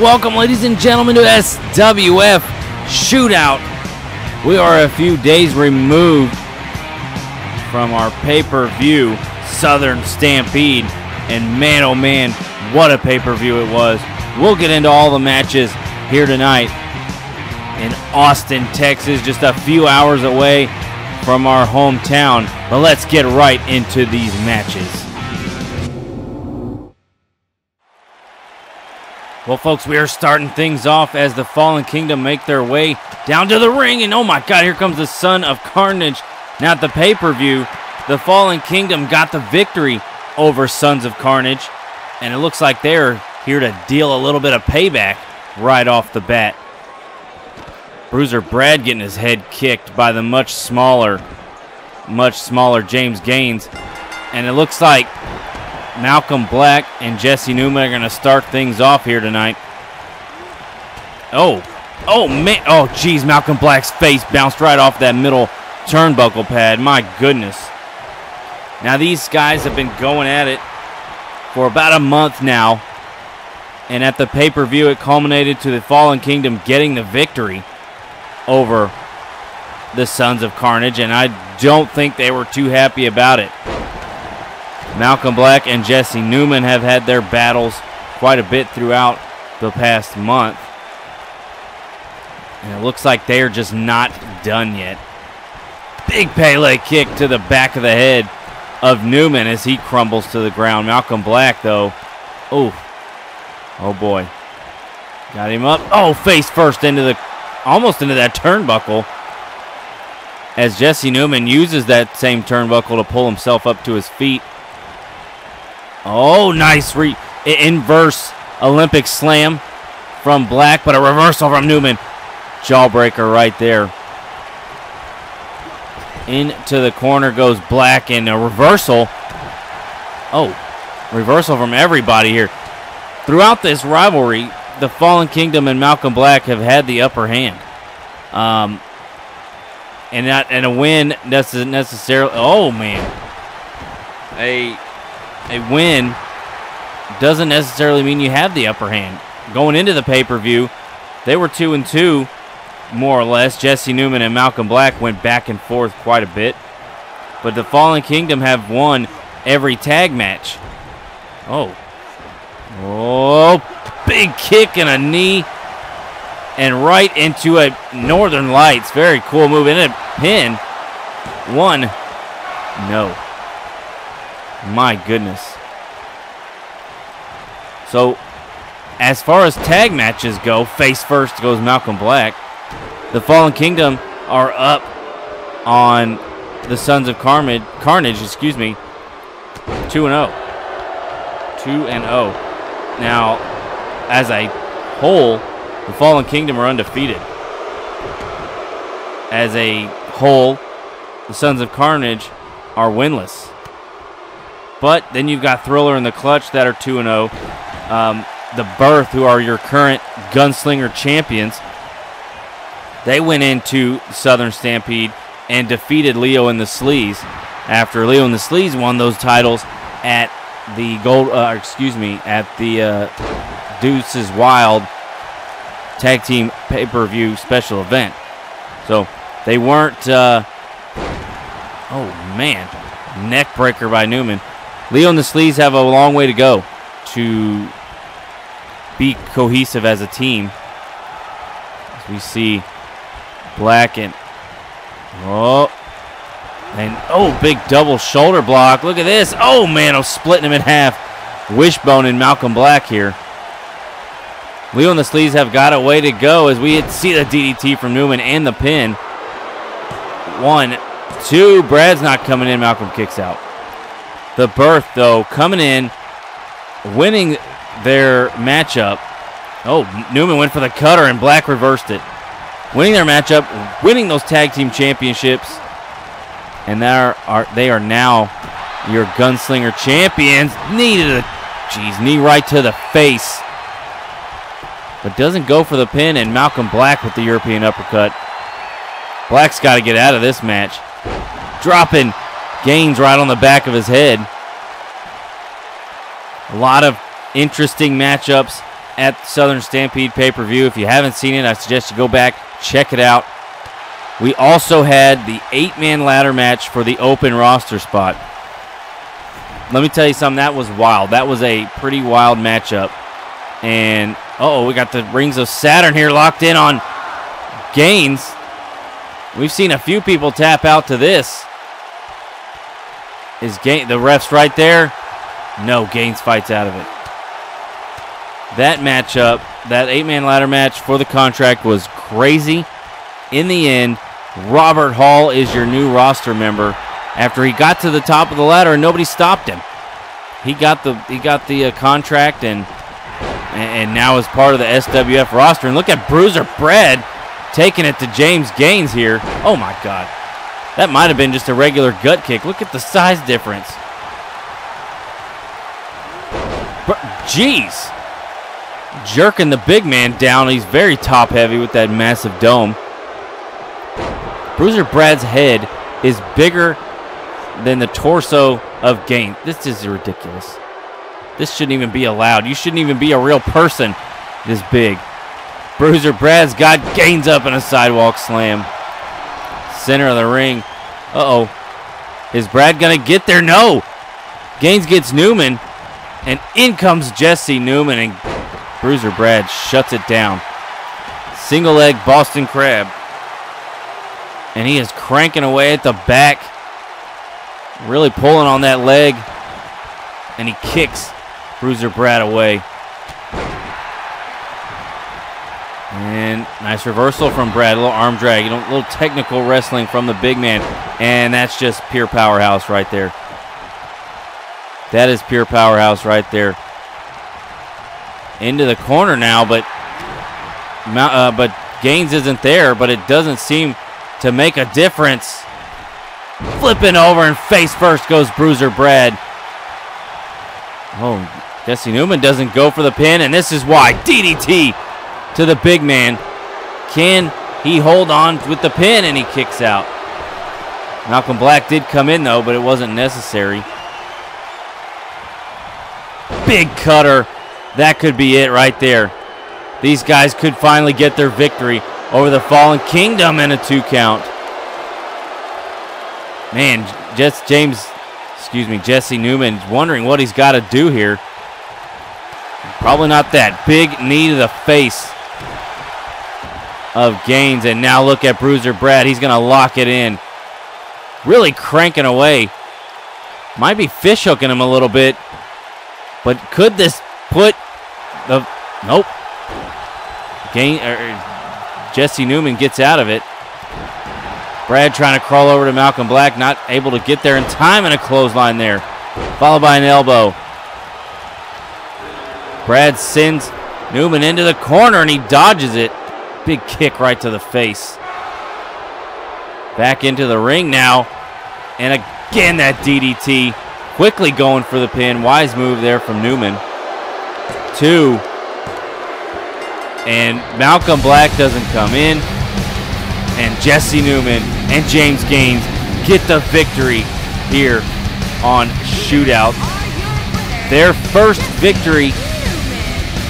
Welcome, ladies and gentlemen, to SWF Shootout. We are a few days removed from our pay per view Southern Stampede, and man oh man, what a pay per view it was. We'll get into all the matches here tonight in Austin, Texas, just a few hours away from our hometown. But let's get right into these matches. Well, folks, we are starting things off as the Fallen Kingdom make their way down to the ring. And oh my God, here comes the Son of Carnage. Now, at the pay per view, the Fallen Kingdom got the victory over Sons of Carnage. And it looks like they're here to deal a little bit of payback right off the bat. Bruiser Brad getting his head kicked by the much smaller, much smaller James Gaines. And it looks like Malcolm Black and Jesse Newman are going to start things off here tonight. Oh, oh man, oh geez, Malcolm Black's face bounced right off that middle turnbuckle pad. My goodness. Now these guys have been going at it for about a month now. And at the pay-per-view, it culminated to the Fallen Kingdom getting the victory over the Sons of Carnage, and I don't think they were too happy about it. Malcolm Black and Jesse Newman have had their battles quite a bit throughout the past month. And it looks like they are just not done yet. Big Pele kick to the back of the head of Newman as he crumbles to the ground. Malcolm Black, though, oh, oh boy. Got him up. Oh, face first into the, almost into that turnbuckle. As Jesse Newman uses that same turnbuckle to pull himself up to his feet. Oh, nice re inverse Olympic slam from Black, but a reversal from Newman. Jawbreaker right there. Into the corner goes Black and a reversal. Oh, reversal from everybody here. Throughout this rivalry, the Fallen Kingdom and Malcolm Black have had the upper hand. Um, and and a win doesn't necessarily. Oh man, a a win doesn't necessarily mean you have the upper hand. Going into the pay per view, they were two and two, more or less. Jesse Newman and Malcolm Black went back and forth quite a bit, but the Fallen Kingdom have won every tag match. Oh, oh, big kick and a knee, and right into a Northern Lights. Very cool move and a pin. One, no. My goodness. So, as far as tag matches go, face first goes Malcolm Black. The Fallen Kingdom are up on the Sons of Carnage, Carnage, excuse me, 2 and 0. 2 and 0. Now, as a whole, the Fallen Kingdom are undefeated. As a whole, the Sons of Carnage are winless. But then you've got Thriller and the Clutch that are 2 0. Um, the Birth, who are your current Gunslinger champions, they went into Southern Stampede and defeated Leo and the Sleaze after Leo and the Sleaze won those titles at the gold, uh, excuse me, at the uh, Deuces Wild Tag Team Pay Per View special event. So they weren't. Uh, oh man, neck breaker by Newman. Leo and the Sleaze have a long way to go to be cohesive as a team. As we see Black and oh and oh big double shoulder block. Look at this. Oh man, I'm splitting him in half. Wishbone and Malcolm Black here. Leo and the Sleaze have got a way to go as we see the DDT from Newman and the pin. One, two. Brad's not coming in. Malcolm kicks out. The Birth, though, coming in, winning their matchup. Oh, Newman went for the cutter and Black reversed it. Winning their matchup, winning those tag team championships. And they are, they are now your gunslinger champions. Knee to the, geez, knee right to the face but doesn't go for the pin, and Malcolm Black with the European uppercut. Black's got to get out of this match. Dropping Gaines right on the back of his head. A lot of interesting matchups at Southern Stampede pay per view. If you haven't seen it, I suggest you go back, check it out. We also had the eight man ladder match for the open roster spot. Let me tell you something, that was wild. That was a pretty wild matchup. And, oh, we got the Rings of Saturn here locked in on Gaines. We've seen a few people tap out to this. Is Gaines, the ref's right there? No, Gaines fights out of it. That matchup, that eight man ladder match for the contract was crazy. In the end, Robert Hall is your new roster member after he got to the top of the ladder and nobody stopped him. He got the he got the uh, contract and and now is part of the SWF roster. And look at Bruiser Brad taking it to James Gaines here. Oh my God, that might have been just a regular gut kick. Look at the size difference. Jeez, jerking the big man down. He's very top heavy with that massive dome. Bruiser Brad's head is bigger than the torso of Gaines. This is ridiculous. This shouldn't even be allowed. You shouldn't even be a real person this big. Bruiser Brad's got Gaines up in a sidewalk slam. Center of the ring. Uh-oh. Is Brad going to get there? No. Gaines gets Newman. And in comes Jesse Newman. And Bruiser Brad shuts it down. Single leg Boston Crab. And he is cranking away at the back. Really pulling on that leg. And he kicks Bruiser Brad away. And nice reversal from Brad. A little arm drag. You know, a little technical wrestling from the big man. And that's just pure powerhouse right there. That is pure powerhouse right there. Into the corner now, but uh, but Gaines isn't there, but it doesn't seem to make a difference. Flipping over and face first goes Bruiser Brad. Oh, Jesse Newman doesn't go for the pin, and this is why. DDT to the big man. Can he hold on with the pin, and he kicks out. Malcolm Black did come in, though, but it wasn't necessary. Big cutter. That could be it right there. These guys could finally get their victory over the Fallen Kingdom in a two count. Man, just James, excuse me, Jesse Newman wondering what he's got to do here. Probably not that. Big knee to the face of Gaines. And now look at Bruiser Brad. He's going to lock it in. Really cranking away. Might be fish hooking him a little bit. But could this put the. Nope. Gain, er, Jesse Newman gets out of it. Brad trying to crawl over to Malcolm Black, not able to get there in time, and a clothesline there, followed by an elbow. Brad sends Newman into the corner, and he dodges it. Big kick right to the face. Back into the ring now, and again that DDT. Quickly going for the pin. Wise move there from Newman. Two. And Malcolm Black doesn't come in and Jesse Newman and James Gaines get the victory here on Shootout. Their first victory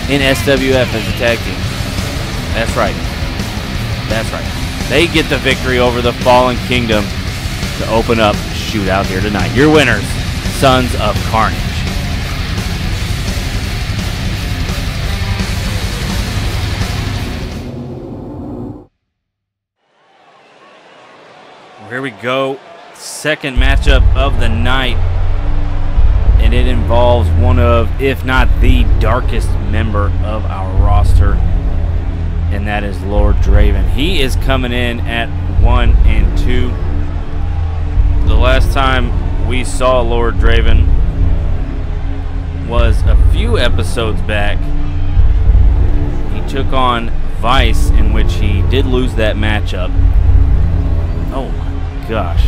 in SWF as a tag team. That's right. That's right. They get the victory over the Fallen Kingdom to open up Shootout here tonight. Your winners, Sons of Carnage. Here we go. Second matchup of the night. And it involves one of, if not the darkest member of our roster. And that is Lord Draven. He is coming in at one and two. The last time we saw Lord Draven was a few episodes back. He took on Vice, in which he did lose that matchup. Oh gosh.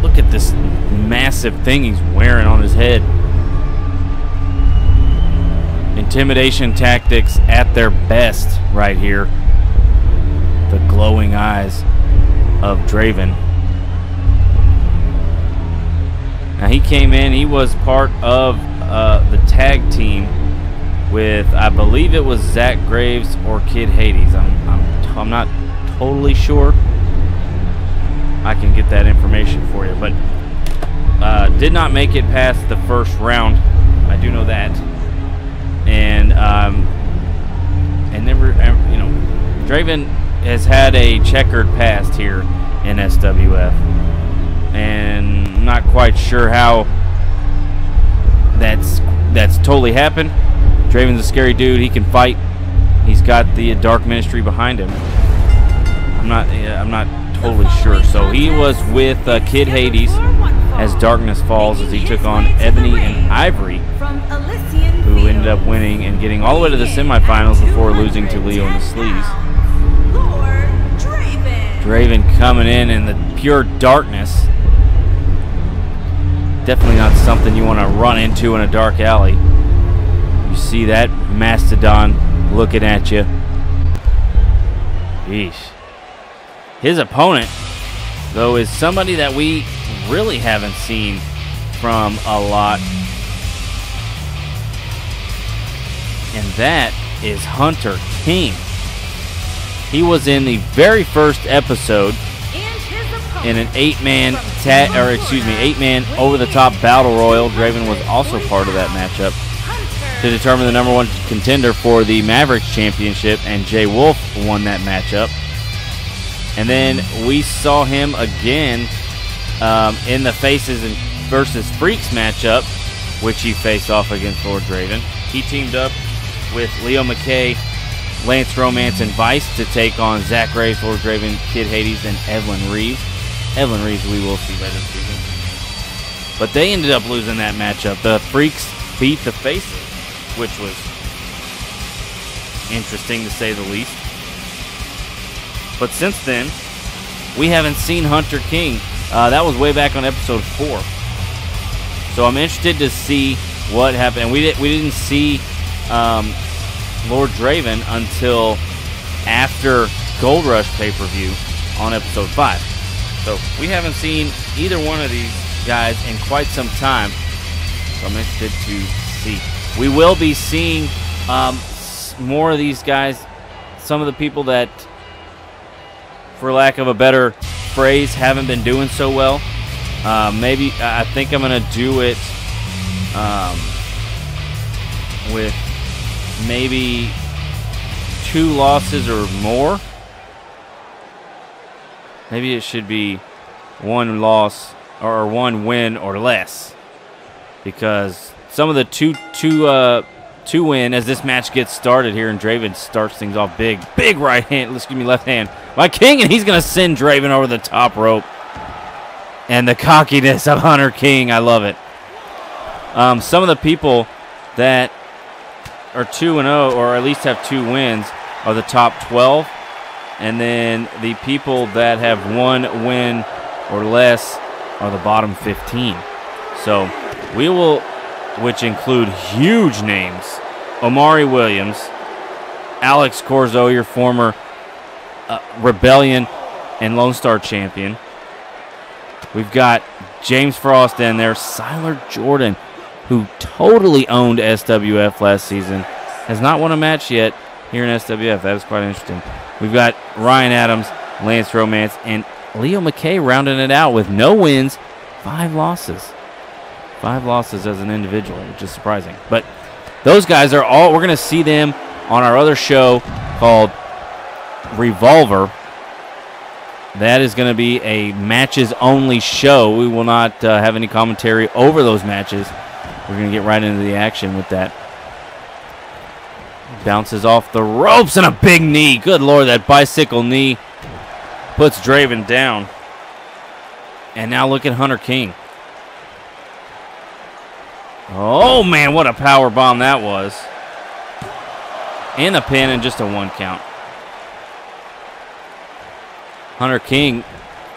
Look at this massive thing he's wearing on his head. Intimidation tactics at their best right here. The glowing eyes of Draven. Now he came in, he was part of uh, the tag team with, I believe it was Zach Graves or Kid Hades. I'm, I'm, I'm not totally sure. I can get that information for you, but uh, did not make it past the first round. I do know that, and um, and never, you know, Draven has had a checkered past here in SWF, and I'm not quite sure how that's that's totally happened. Draven's a scary dude. He can fight. He's got the dark ministry behind him. I'm not. I'm not totally sure. So he was with uh, Kid Hades as Darkness Falls as he took on Ebony and Ivory, who ended up winning and getting all the way to the semifinals before losing to Leo and the Sleaze. Draven coming in in the pure darkness. Definitely not something you want to run into in a dark alley. You see that mastodon looking at you. Yeesh. His opponent, though, is somebody that we really haven't seen from a lot. And that is Hunter King. He was in the very first episode in an eight-man or excuse me, eight-man over-the-top battle royal. Draven was also part of that matchup to determine the number one contender for the Mavericks championship, and Jay Wolfe won that matchup. And then we saw him again um, in the Faces and versus Freaks matchup, which he faced off against Lord Draven. He teamed up with Leo McKay Lance Romance and Vice to take on Zach Graves, Lord Draven, Kid Hades, and Evelyn Reeves. Evelyn Reeves we will see later this season. But they ended up losing that matchup. The Freaks beat the Faces, which was interesting to say the least. But since then, we haven't seen Hunter King. Uh, that was way back on episode four. So I'm interested to see what happened. We, did, we didn't see um, Lord Draven until after Gold Rush pay per view on episode 5. So we haven't seen either one of these guys in quite some time. So I'm interested to see. We will be seeing um, more of these guys. Some of the people that, for lack of a better phrase, haven't been doing so well. Uh, maybe I think I'm going to do it um, with maybe two losses or more. Maybe it should be one loss or one win or less. Because some of the two two uh two win as this match gets started here and Draven starts things off big. Big right hand, let's give me left hand. My king and he's gonna send Draven over the top rope. And the cockiness of Hunter King, I love it. Um, some of the people that are 2 and 0 or at least have two wins are the top 12 and then the people that have one win or less are the bottom 15. So, we will which include huge names. Omari Williams, Alex Corzo, your former uh, Rebellion and Lone Star champion. We've got James Frost in there, Siler Jordan, who totally owned SWF last season, has not won a match yet here in SWF. That is quite interesting. We've got Ryan Adams, Lance Romance, and Leo McKay rounding it out with no wins, five losses. Five losses as an individual, which is surprising. But those guys are all, we're going to see them on our other show called Revolver. That is going to be a matches only show. We will not uh, have any commentary over those matches. We're going to get right into the action with that. Bounces off the ropes and a big knee. Good lord, that bicycle knee puts Draven down. And now look at Hunter King. Oh man, what a power bomb that was. And a pin and just a one count. Hunter King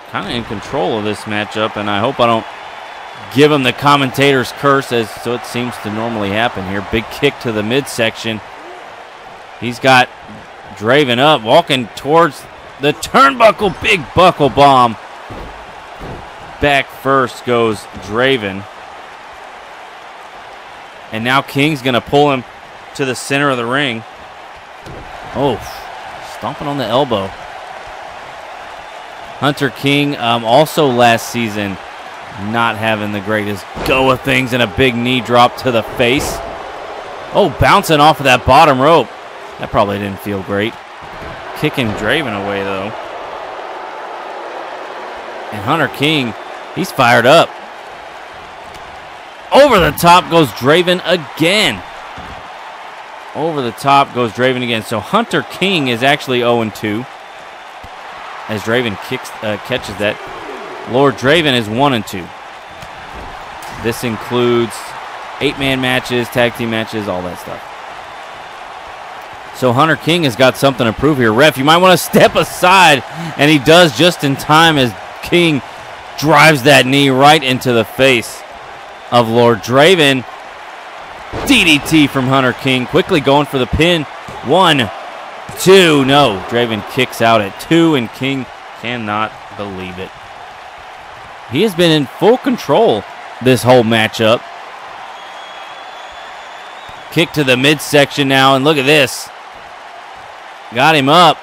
kind of in control of this matchup, and I hope I don't give him the commentator's curse, as so it seems to normally happen here. Big kick to the midsection. He's got Draven up, walking towards the turnbuckle. Big buckle bomb. Back first goes Draven. And now King's going to pull him to the center of the ring. Oh, stomping on the elbow. Hunter King, um, also last season, not having the greatest go of things, and a big knee drop to the face. Oh, bouncing off of that bottom rope. That probably didn't feel great. Kicking Draven away, though. And Hunter King, he's fired up. Over the top goes Draven again. Over the top goes Draven again. So Hunter King is actually 0-2 as Draven kicks, uh, catches that. Lord Draven is 1-2. This includes eight man matches, tag team matches, all that stuff. So Hunter King has got something to prove here. Ref, you might want to step aside, and he does just in time as King drives that knee right into the face of Lord Draven. DDT from Hunter King, quickly going for the pin. One, two, no. Draven kicks out at two, and King cannot believe it. He has been in full control this whole matchup. Kick to the midsection now, and look at this. Got him up.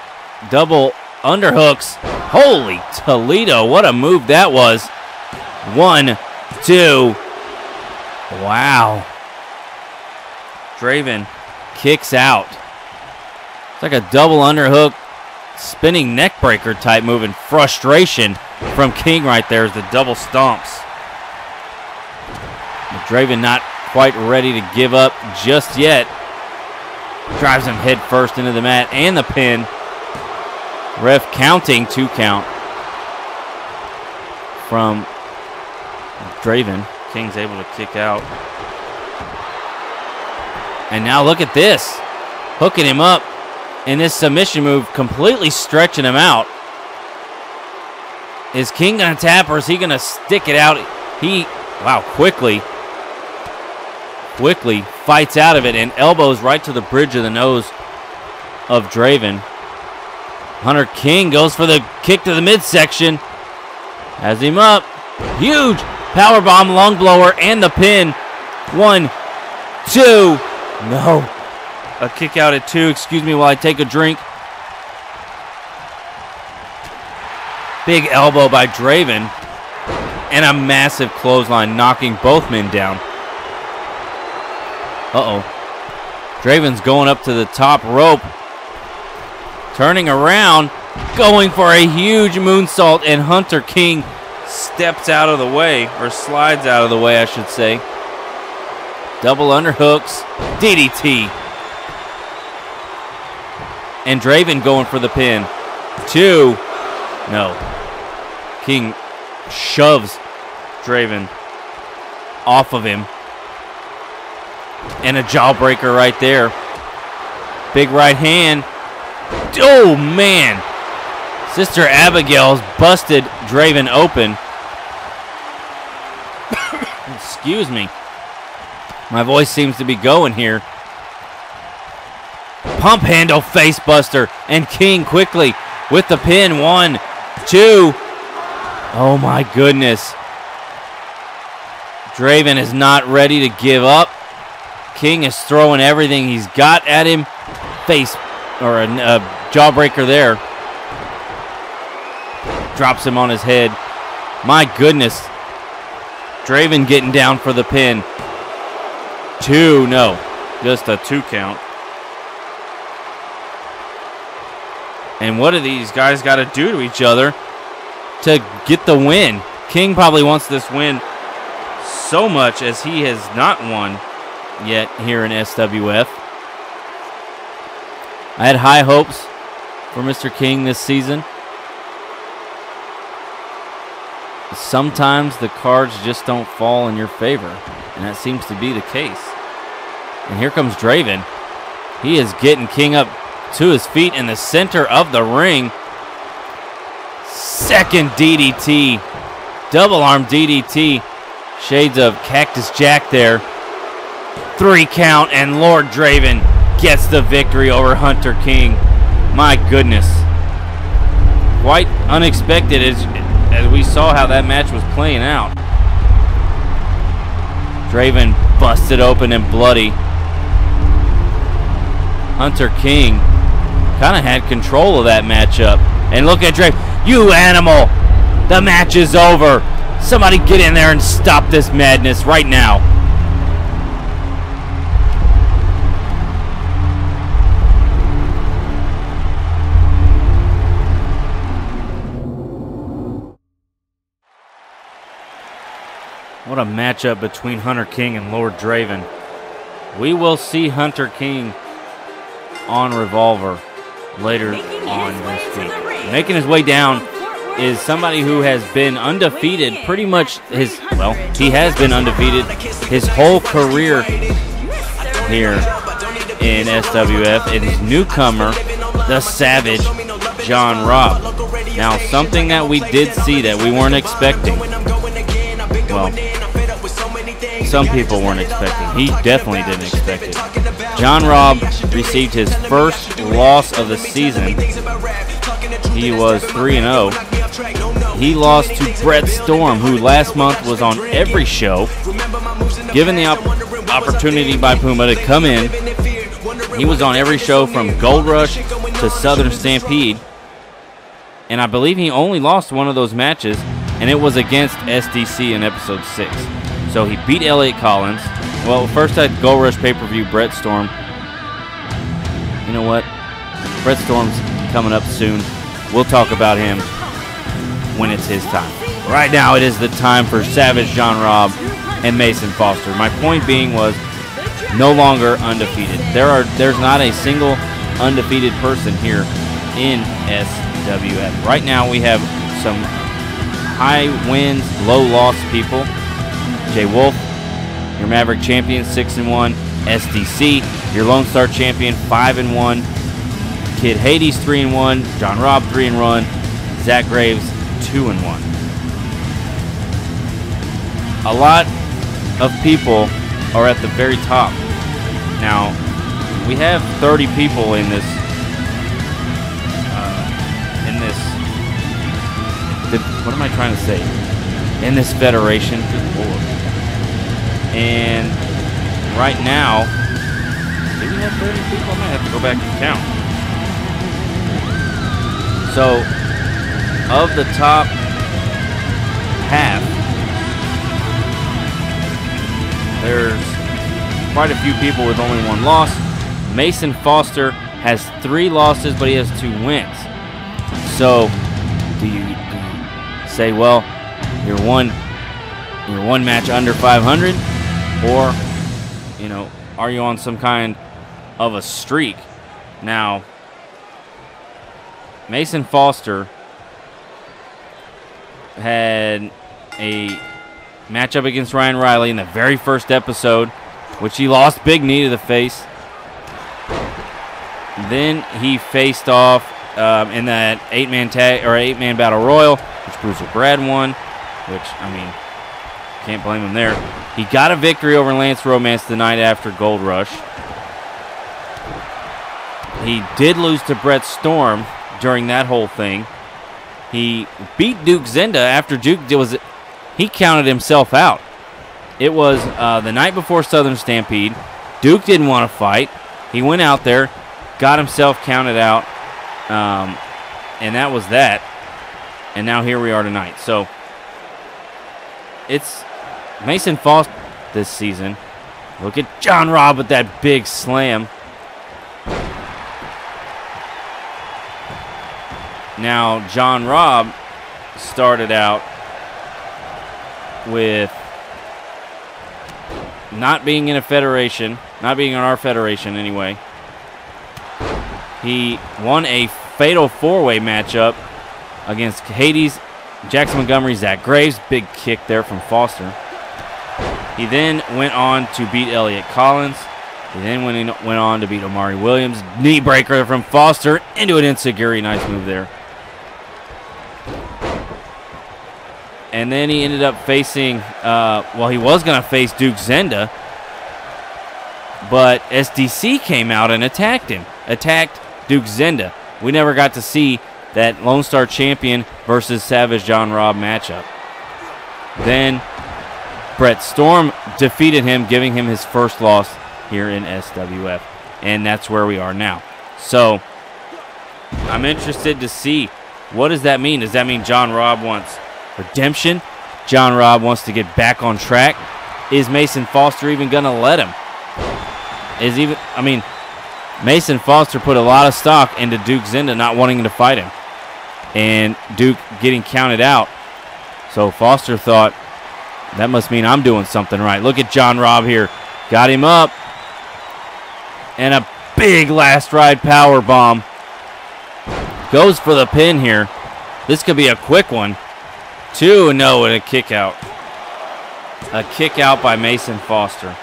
Double underhooks. Holy Toledo, what a move that was. One, two. Wow. Draven kicks out. It's like a double underhook, spinning neckbreaker type move, and frustration from King right there as the double stomps. But Draven not quite ready to give up just yet. Drives him head first into the mat and the pin. Ref counting two count from Draven. King's able to kick out. And now look at this. Hooking him up in this submission move, completely stretching him out. Is King going to tap or is he going to stick it out? He, wow, quickly, quickly fights out of it and elbows right to the bridge of the nose of Draven. Hunter King goes for the kick to the midsection. Has him up. Huge power bomb, lung blower, and the pin. One, two. No. A kick out at two. Excuse me while I take a drink. Big elbow by Draven. And a massive clothesline knocking both men down. Uh-oh. Draven's going up to the top rope. Turning around. Going for a huge moonsault. And Hunter King steps out of the way. Or slides out of the way, I should say. Double underhooks. DDT. And Draven going for the pin. Two. No. King shoves Draven off of him. And a jawbreaker right there. Big right hand. Oh, man. Sister Abigail's busted Draven open. Excuse me. My voice seems to be going here. Pump handle facebuster. And King quickly with the pin. One, two. Oh my goodness. Draven is not ready to give up. King is throwing everything he's got at him. Face or a, a jawbreaker there. Drops him on his head. My goodness. Draven getting down for the pin. Two, no. Just a two count. And what do these guys got to do to each other to get the win? King probably wants this win so much as he has not won yet here in SWF. I had high hopes for Mr. King this season. Sometimes the cards just don't fall in your favor, and that seems to be the case. And here comes Draven. He is getting King up to his feet in the center of the ring. Second DDT. Double arm DDT. Shades of Cactus Jack there. Three count, and Lord Draven gets the victory over Hunter King. My goodness. Quite unexpected as, as we saw how that match was playing out. Draven busted open and bloody. Hunter King kind of had control of that matchup. And look at Draven. You animal! The match is over. Somebody get in there and stop this madness right now. What a matchup between Hunter King and Lord Draven. We will see Hunter King on Revolver later on this week. Making his way down is somebody who has been undefeated pretty much his, well, he has been undefeated his whole career here in SWF. And his newcomer, the Savage, John Robb. Now, something that we did see that we weren't expecting. Well, some people weren't expecting. He definitely didn't expect it. John Robb received his first loss of the season. He was 3 0. He lost to Brett Storm, who last month was on every show. Given the op- opportunity by Puma to come in, he was on every show from Gold Rush to Southern Stampede. And I believe he only lost one of those matches, and it was against SDC in episode 6. So he beat Elliot Collins. Well, first at Gold Rush pay per view, Brett Storm. You know what? Brett Storm's coming up soon. We'll talk about him when it's his time. Right now, it is the time for Savage John Robb and Mason Foster. My point being was no longer undefeated. There are there's not a single undefeated person here in SWF. Right now, we have some high wins, low loss people. Jay Wolfe, your Maverick champion, six and one. SDC, your Lone Star champion, five and one. Kid Hades, three and one. John Robb, three and one. Zach Graves, two and one. A lot of people are at the very top. Now, we have 30 people in this. Uh, in this. What am I trying to say? In this federation. Good lord. And right now, do we have 30 people? I might have to go back and count. So, of the top half, there's quite a few people with only one loss. Mason Foster has three losses, but he has two wins. So, do you, do you say, well, you're one, you're one match under 500? Or, you know, are you on some kind of a streak? Now, Mason Foster had a matchup against Ryan Riley in the very first episode, which he lost big knee to the face. Then he faced off um, in that eight-man tag or eight-man battle royal, which Bruiser Brad won. Which I mean, can't blame him there. He got a victory over Lance Romance the night after Gold Rush. He did lose to Brett Storm during that whole thing. He beat Duke Zenda after Duke was he counted himself out. It was uh, the night before Southern Stampede. Duke didn't want to fight. He went out there, got himself counted out, um, and that was that. And now here we are tonight. So it's Mason Foster this season. Look at John Robb with that big slam. Now, John Robb started out with not being in a federation, not being in our federation anyway. He won a fatal four way matchup against Hades, Jackson Montgomery, Zach Graves. Big kick there from Foster. He then went on to beat Elliot Collins. He then went, went on to beat Omari Williams. Knee breaker from Foster into an Enzuigiri. Nice move there. And then he ended up facing, uh, well, he was going to face Duke Zenda, but SDC came out and attacked him, attacked Duke Zenda. We never got to see that Lone Star champion versus Savage John Robb matchup. Then Brett Storm defeated him, giving him his first loss here in SWF. And that's where we are now. So I'm interested to see what does that mean? Does that mean John Robb wants redemption? John Robb wants to get back on track? Is Mason Foster even going to let him? Is even, I mean, Mason Foster put a lot of stock into Duke Zenda not wanting to fight him. And Duke getting counted out. So Foster thought, that must mean I'm doing something right. Look at John Robb here. Got him up. And a big last ride power bomb. Goes for the pin here. This could be a quick one. Two, no, and a kick out. A kick out by Mason Foster.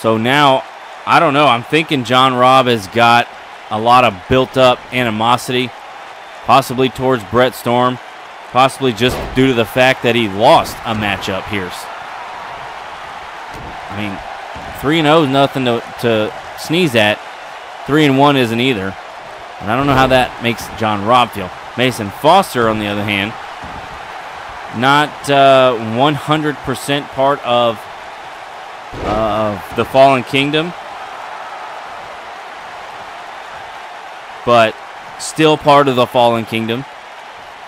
So now, I don't know. I'm thinking John Robb has got a lot of built up animosity, possibly towards Brett Storm, possibly just due to the fact that he lost a matchup here. I mean, 3 0 is nothing to, to sneeze at. 3 and 1 isn't either. And I don't know how that makes John Robb feel. Mason Foster, on the other hand, not uh, 100% part of uh, the Fallen Kingdom, but still part of the Fallen Kingdom.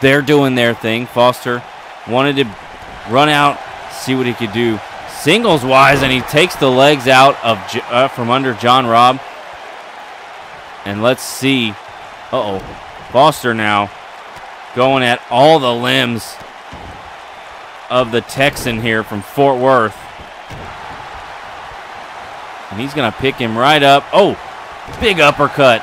They're doing their thing. Foster wanted to run out, see what he could do singles wise, and he takes the legs out of uh, from under John Robb. And let's see. Uh oh. Foster now going at all the limbs of the Texan here from Fort Worth. And he's going to pick him right up. Oh, big uppercut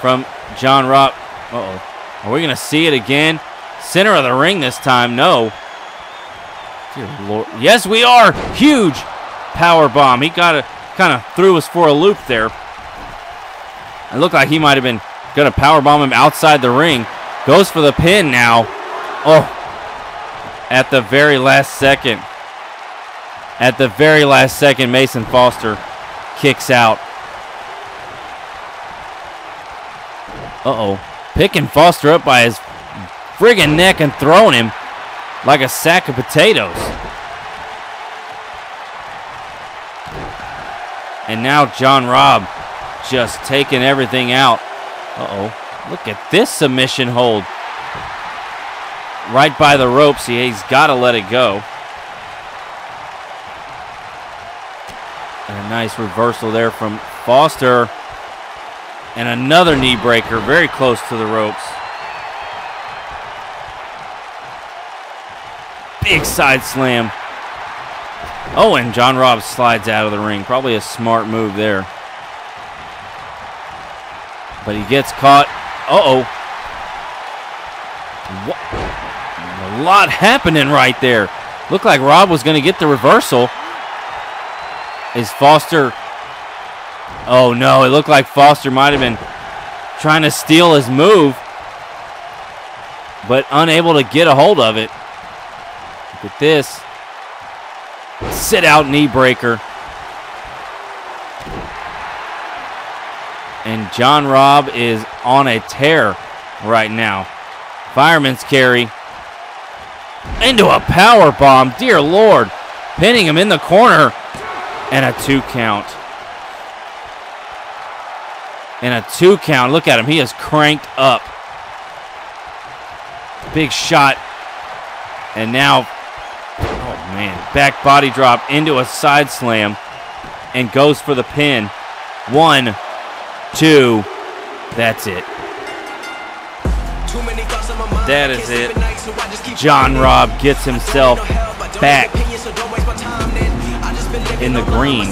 from John Robb. Uh oh. Are we going to see it again? Center of the ring this time. No. Dear Lord. Yes, we are. Huge power bomb. He got a kind of threw us for a loop there. It looked like he might have been going to power bomb him outside the ring. Goes for the pin now. Oh, at the very last second. At the very last second, Mason Foster kicks out. Uh oh. Picking Foster up by his friggin' neck and throwing him like a sack of potatoes. And now John Robb just taking everything out. Uh oh. Look at this submission hold. Right by the ropes. He's got to let it go. And a nice reversal there from Foster. And another knee breaker very close to the ropes. Big side slam. Oh, and John Robb slides out of the ring. Probably a smart move there. But he gets caught. Uh-oh. A lot happening right there. Looked like Robb was going to get the reversal. Is Foster... Oh, no. It looked like Foster might have been trying to steal his move. But unable to get a hold of it. Look at this. Sit out knee breaker. And John Robb is on a tear right now. Fireman's carry into a power bomb. Dear Lord. Pinning him in the corner. And a two count. And a two count. Look at him. He is cranked up. Big shot. And now, oh man, back body drop into a side slam and goes for the pin. One, two, that's it. That is it. John Robb gets himself back in the green,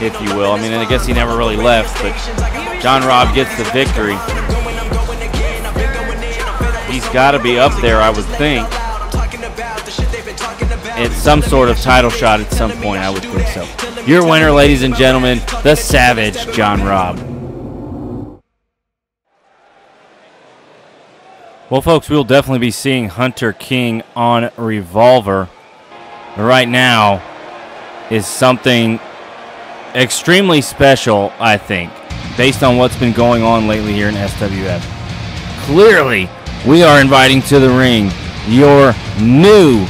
if you will. I mean, I guess he never really left, but John Robb gets the victory. He's got to be up there, I would think. It's some sort of title shot at some point, I would think so. Your winner, ladies and gentlemen, the Savage, John Robb. Well, folks, we'll definitely be seeing Hunter King on Revolver. Right now is something extremely special, I think, based on what's been going on lately here in SWF. Clearly, we are inviting to the ring your new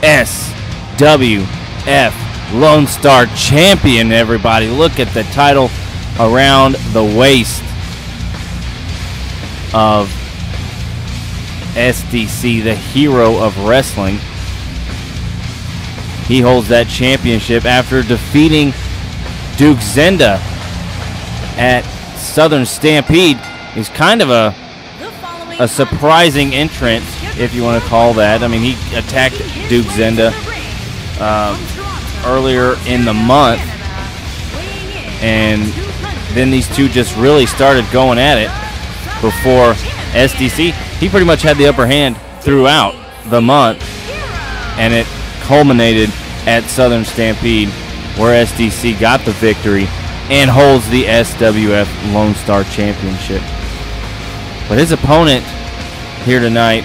SWF Lone Star Champion, everybody. Look at the title around the waist of SDC, the hero of wrestling. He holds that championship after defeating Duke Zenda at Southern Stampede. He's kind of a a surprising entrance, if you want to call that. I mean, he attacked Duke Zenda uh, earlier in the month, and then these two just really started going at it before SDC. He pretty much had the upper hand throughout the month, and it culminated at Southern Stampede, where SDC got the victory and holds the SWF Lone Star Championship. But his opponent here tonight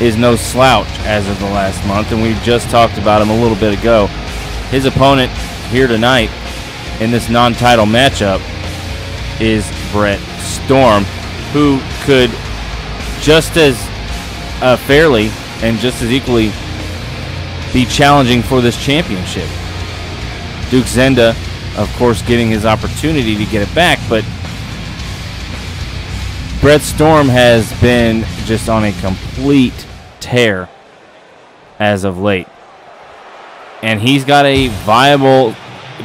is no slouch as of the last month, and we just talked about him a little bit ago. His opponent here tonight in this non title matchup is Brett Storm, who could just as uh, fairly and just as equally be challenging for this championship. Duke Zenda, of course, getting his opportunity to get it back, but Brett Storm has been just on a complete tear as of late. And he's got a viable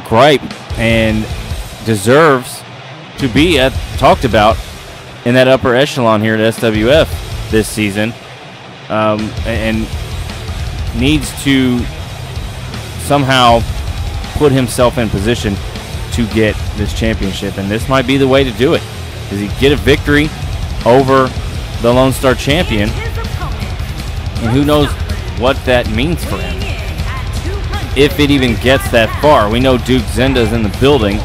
gripe and deserves to be at, talked about in that upper echelon here at SWF this season. Um, and needs to somehow put himself in position to get this championship. And this might be the way to do it. Does he get a victory over the Lone Star champion? And who knows what that means for him. If it even gets that far. We know Duke Zenda's in the building.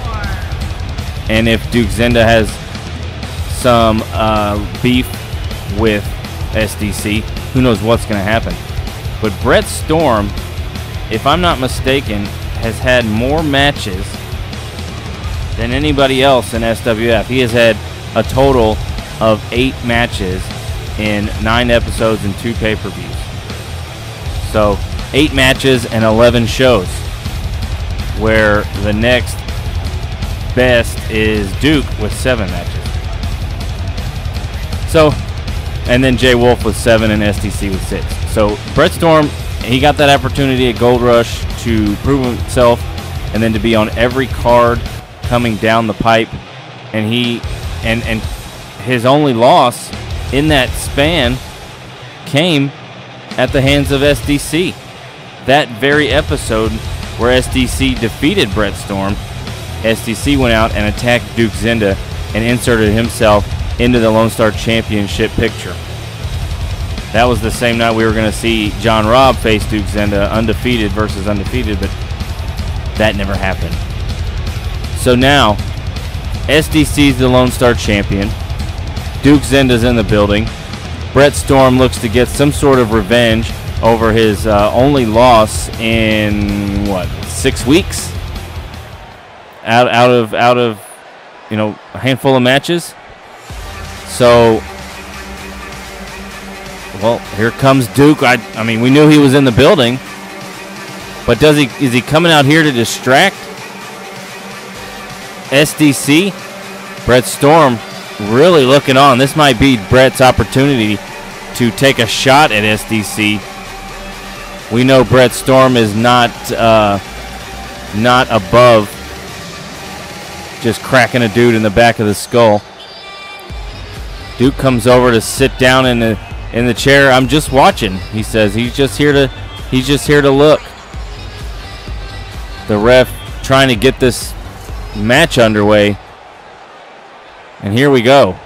And if Duke Zenda has some uh, beef with SDC, who knows what's going to happen. But Brett Storm, if I'm not mistaken, has had more matches than anybody else in SWF. He has had a total of eight matches in nine episodes and two pay per views. So, eight matches and 11 shows, where the next best is Duke with seven matches. So, and then Jay Wolfe with seven and SDC with six. So, Brett Storm, he got that opportunity at Gold Rush to prove himself and then to be on every card coming down the pipe. And he, and, and his only loss in that span came at the hands of SDC. That very episode where SDC defeated Brett Storm, SDC went out and attacked Duke Zenda and inserted himself into the Lone Star Championship picture. That was the same night we were going to see John Robb face Duke Zenda undefeated versus undefeated, but that never happened. So now, SDC's the Lone Star champion. Duke Zenda's in the building. Brett Storm looks to get some sort of revenge over his uh, only loss in what six weeks out out of out of you know a handful of matches. So, well, here comes Duke. I, I mean, we knew he was in the building, but does he is he coming out here to distract SDC? Brett Storm really looking on. This might be Brett's opportunity to take a shot at SDC. We know Brett Storm is not uh, not above just cracking a dude in the back of the skull. Duke comes over to sit down in the in the chair. I'm just watching. He says he's just here to he's just here to look. The ref trying to get this match underway. And here we go.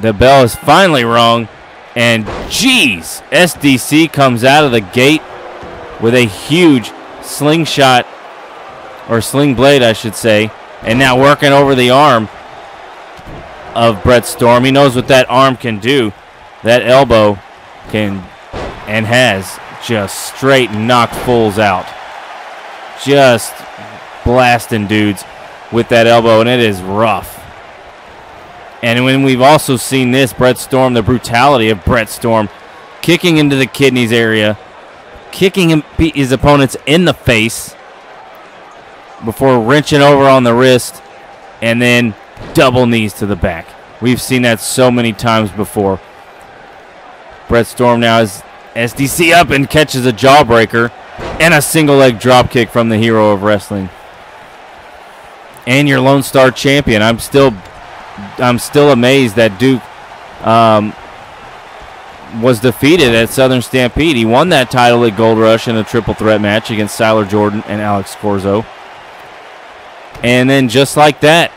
The bell is finally rung. And geez, SDC comes out of the gate with a huge slingshot, or sling blade, I should say, and now working over the arm of Brett Storm. He knows what that arm can do. That elbow can and has just straight knocked fools out. Just blasting dudes with that elbow, and it is rough. And when we've also seen this, Brett Storm, the brutality of Brett Storm, kicking into the kidneys area, kicking his opponents in the face before wrenching over on the wrist, and then double knees to the back. We've seen that so many times before. Brett Storm now is SDC up and catches a jawbreaker and a single leg drop kick from the hero of wrestling. And your Lone Star champion. I'm still I'm still amazed that Duke um, was defeated at Southern Stampede. He won that title at Gold Rush in a triple threat match against Siler Jordan and Alex Corzo. And then just like that,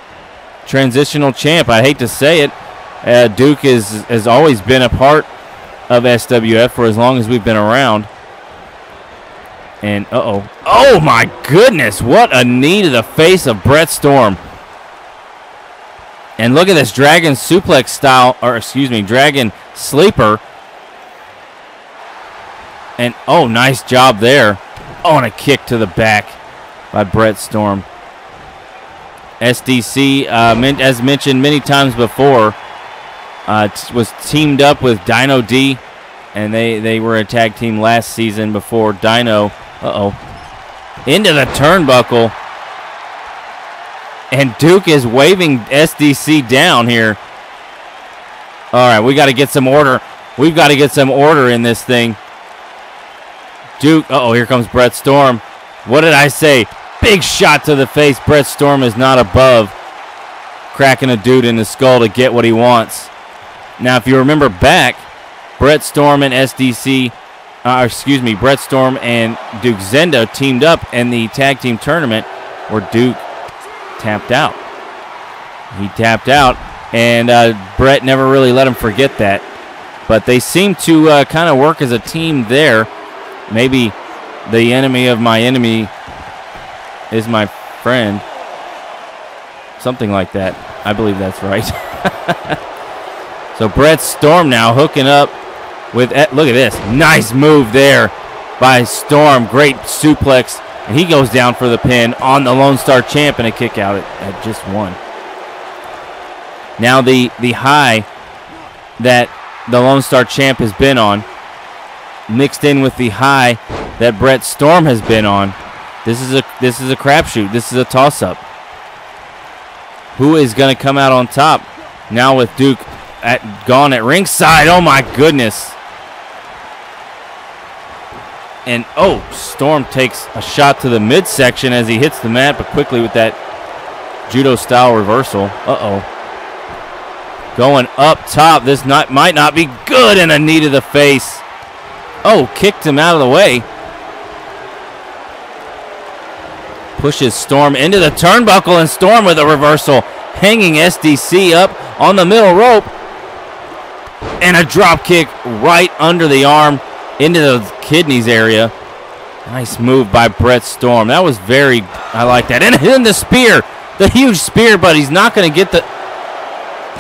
transitional champ. I hate to say it, uh, Duke is, has always been a part of SWF for as long as we've been around. And uh oh, oh my goodness! What a knee to the face of Brett Storm. And look at this dragon suplex style, or excuse me, dragon sleeper. And oh, nice job there. Oh, and a kick to the back by Brett Storm. SDC, uh, as mentioned many times before, uh, was teamed up with Dino D, and they, they were a tag team last season before Dino, uh-oh, into the turnbuckle. And Duke is waving SDC down here. All right, we got to get some order. We've got to get some order in this thing. Duke, uh oh, here comes Brett Storm. What did I say? Big shot to the face. Brett Storm is not above cracking a dude in the skull to get what he wants. Now, if you remember back, Brett Storm and SDC, uh, excuse me, Brett Storm and Duke Zenda teamed up in the tag team tournament where Duke tapped out. He tapped out, and uh, Brett never really let him forget that. But they seem to uh, kind of work as a team there. Maybe the enemy of my enemy is my friend. Something like that. I believe that's right. so Brett Storm now hooking up with, look at this. Nice move there by Storm. Great suplex and he goes down for the pin on the Lone Star Champ and a kick out at, at just one. Now the, the high that the Lone Star Champ has been on, mixed in with the high that Brett Storm has been on. This is a this is a crapshoot. This is a toss-up. Who is going to come out on top? Now with Duke at gone at ringside. Oh my goodness. And oh, Storm takes a shot to the midsection as he hits the mat, but quickly with that judo style reversal. Uh oh. Going up top. This not might not be good, and a knee to the face. Oh, kicked him out of the way. Pushes Storm into the turnbuckle, and Storm with a reversal, hanging SDC up on the middle rope. And a drop kick right under the arm into the kidneys area. Nice move by Brett Storm. That was very, I like that. And then the spear, the huge spear, but he's not going to get the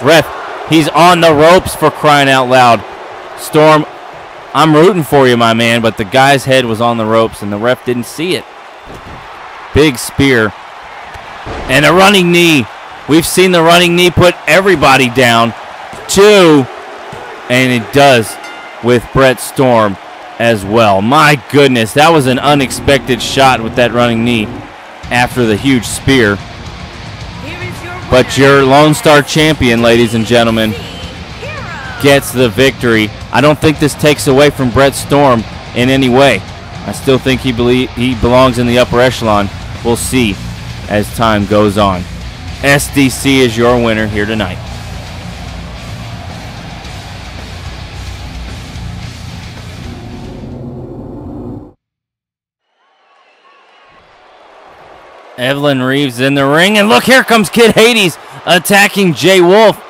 ref. He's on the ropes for crying out loud. Storm, I'm rooting for you, my man, but the guy's head was on the ropes and the ref didn't see it. Big spear. And a running knee. We've seen the running knee put everybody down. Two. And it does with Brett Storm as well. My goodness, that was an unexpected shot with that running knee after the huge spear. But your Lone Star champion, ladies and gentlemen, gets the victory. I don't think this takes away from Brett Storm in any way. I still think he believe he belongs in the upper echelon. We'll see as time goes on. SDC is your winner here tonight. Evelyn Reeves in the ring. And look, here comes Kid Hades attacking Jay Wolfe.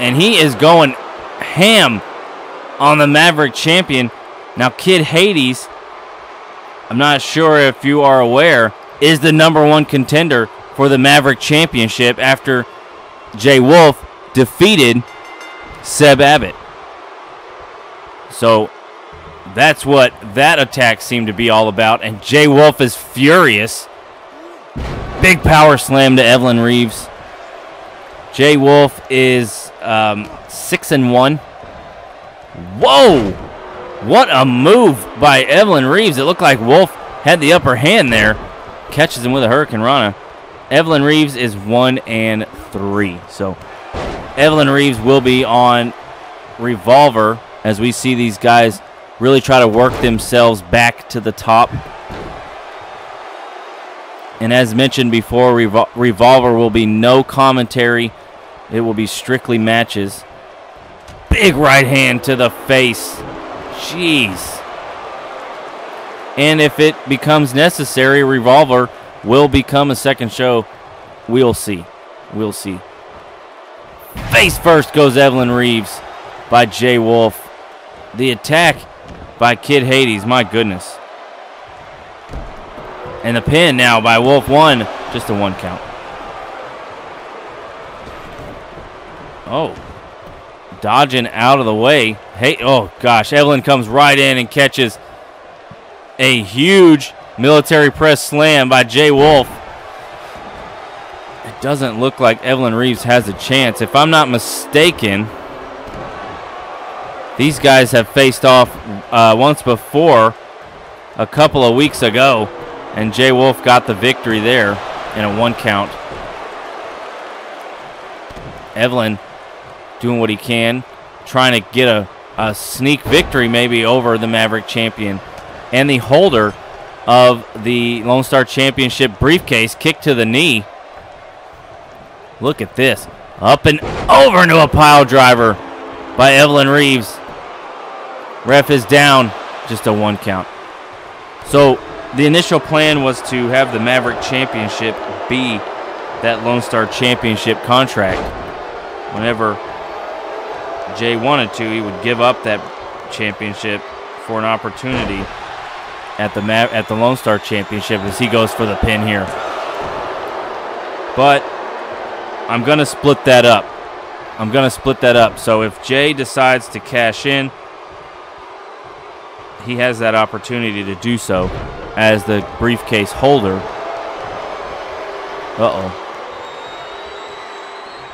And he is going ham on the Maverick champion. Now, Kid Hades, I'm not sure if you are aware, is the number one contender for the Maverick championship after Jay Wolfe defeated Seb Abbott. So that's what that attack seemed to be all about. And Jay Wolfe is furious. Big power slam to Evelyn Reeves. Jay Wolf is um, six and one. Whoa! What a move by Evelyn Reeves. It looked like Wolfe had the upper hand there. Catches him with a hurricanrana. Evelyn Reeves is one and three. So Evelyn Reeves will be on Revolver as we see these guys really try to work themselves back to the top. And as mentioned before, Revol Revolver will be no commentary. It will be strictly matches. Big right hand to the face. Jeez. And if it becomes necessary, Revolver will become a second show. We'll see. We'll see. Face first goes Evelyn Reeves by Jay Wolfe. The attack by Kid Hades. My goodness. And the pin now by Wolfe 1. Just a one count. Oh. Dodging out of the way. Hey, oh gosh. Evelyn comes right in and catches a huge military press slam by Jay Wolfe. It doesn't look like Evelyn Reeves has a chance. If I'm not mistaken, these guys have faced off uh, once before a couple of weeks ago, and Jay Wolfe got the victory there in a one count. Evelyn doing what he can, trying to get a, a sneak victory maybe over the Maverick champion and the holder of the Lone Star Championship briefcase. Kick to the knee. Look at this. Up and over into a pile driver by Evelyn Reeves. Ref is down. Just a one count. So the initial plan was to have the Maverick Championship be that Lone Star Championship contract. Whenever Jay wanted to, he would give up that championship for an opportunity at the Ma at the Lone Star Championship as he goes for the pin here. But I'm going to split that up. I'm going to split that up. So if Jay decides to cash in, he has that opportunity to do so as the briefcase holder. Uh-oh.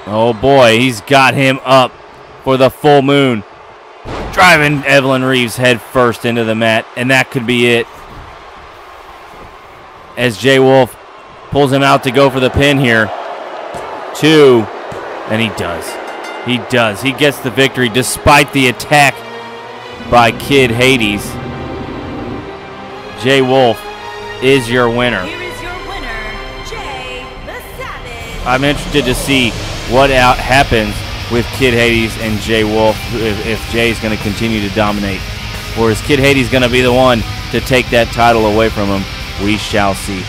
Oh boy, he's got him up for the full moon. Driving Evelyn Reeves head first into the mat, and that could be it. As Jay Wolfe pulls him out to go for the pin here. Two, and he does. He does. He gets the victory despite the attack by Kid Hades. Jay Wolfe is your winner. Here is your winner, Jay the Savage. I'm interested to see what out happens with Kid Hades and Jay Wolfe if, if Jay's going to continue to dominate. Or is Kid Hades going to be the one to take that title away from him? We shall see.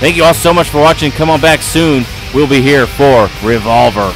Thank you all so much for watching. Come on back soon. We'll be here for Revolver.